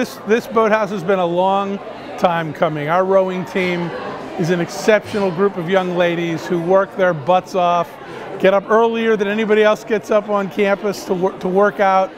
This, this boathouse has been a long time coming. Our rowing team is an exceptional group of young ladies who work their butts off, get up earlier than anybody else gets up on campus to, work, to work out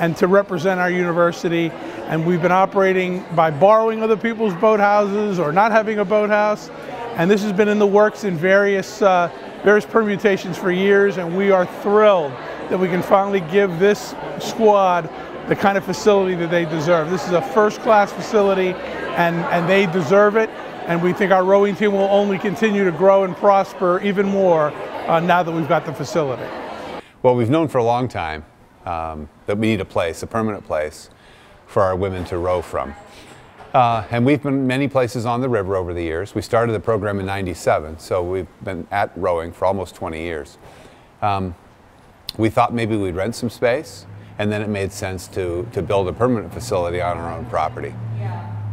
and to represent our university. And we've been operating by borrowing other people's boathouses or not having a boathouse. And this has been in the works in various, uh, various permutations for years, and we are thrilled that we can finally give this squad the kind of facility that they deserve. This is a first class facility and, and they deserve it. And we think our rowing team will only continue to grow and prosper even more uh, now that we've got the facility. Well, we've known for a long time um, that we need a place, a permanent place, for our women to row from. Uh, and we've been many places on the river over the years. We started the program in 97, so we've been at rowing for almost 20 years. Um, we thought maybe we'd rent some space, and then it made sense to, to build a permanent facility on our own property.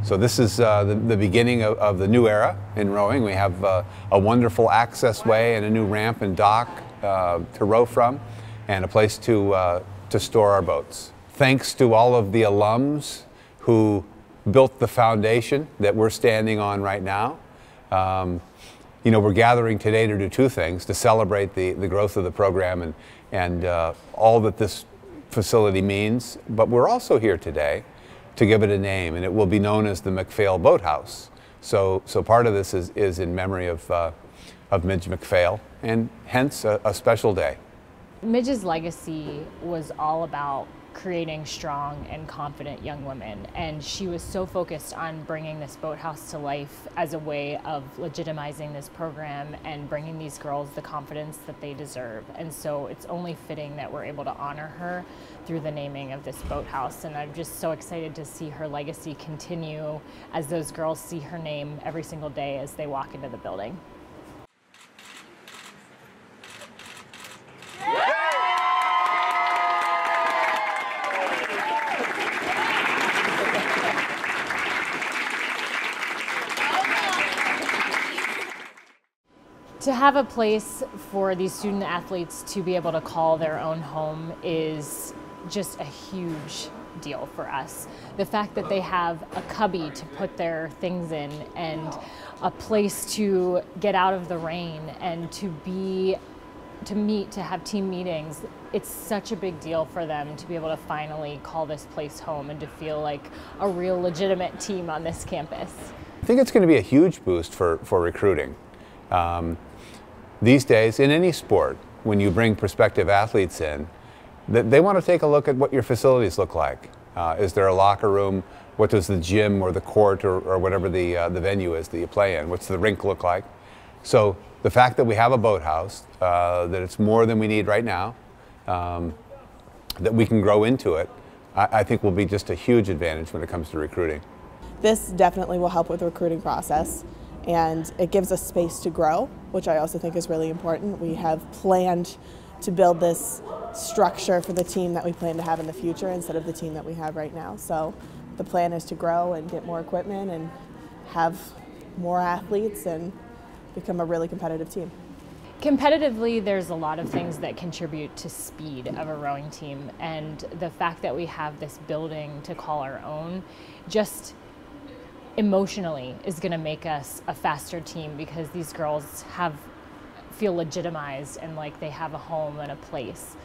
So this is uh, the, the, beginning of, of, the new era in rowing. We have uh, a wonderful access way and a new ramp and dock uh, to row from, and a place to, uh, to store our boats. Thanks to all of the alums who built the foundation that we're standing on right now. Um, you know, we're gathering today to do two things, to celebrate the, the growth of the program and, and uh, all that this facility means, but we're also here today to give it a name, and it will be known as the McPhail Boathouse. So, so part of this is, is in memory of, uh, of Midge McPhail, and hence a, a special day. Midge's legacy was all about creating strong and confident young women. And she was so focused on bringing this boathouse to life as a way of legitimizing this program and bringing these girls the confidence that they deserve. And so it's only fitting that we're able to honor her through the naming of this boathouse. And I'm just so excited to see her legacy continue as those girls see her name every single day as they walk into the building. To have a place for these student athletes to be able to call their own home is just a huge deal for us. The fact that they have a cubby to put their things in and a place to get out of the rain and to be to meet to have team meetings it's such a big deal for them to be able to finally call this place home and to feel like a real legitimate team on this campus i think it's going to be a huge boost for, for recruiting um, these days, in any sport, when you bring prospective athletes in, they want to take a look at what your facilities look like. Uh, is there a locker room? What does the gym or the court or, or whatever the, uh, the venue is that you play in? What's the rink look like? So the fact that we have a boathouse, uh, that it's more than we need right now, um, that we can grow into it, I, I think will be just a huge advantage when it comes to recruiting. This definitely will help with the recruiting process and it gives us space to grow, which I also think is really important. We have planned to build this structure for the team that we plan to have in the future instead of the team that we have right now. So the plan is to grow and get more equipment and have more athletes and become a really competitive team. Competitively, there's a lot of things that contribute to speed of a rowing team, and the fact that we have this building to call our own just emotionally is going to make us a faster team because these girls have feel legitimized and like they have a home and a place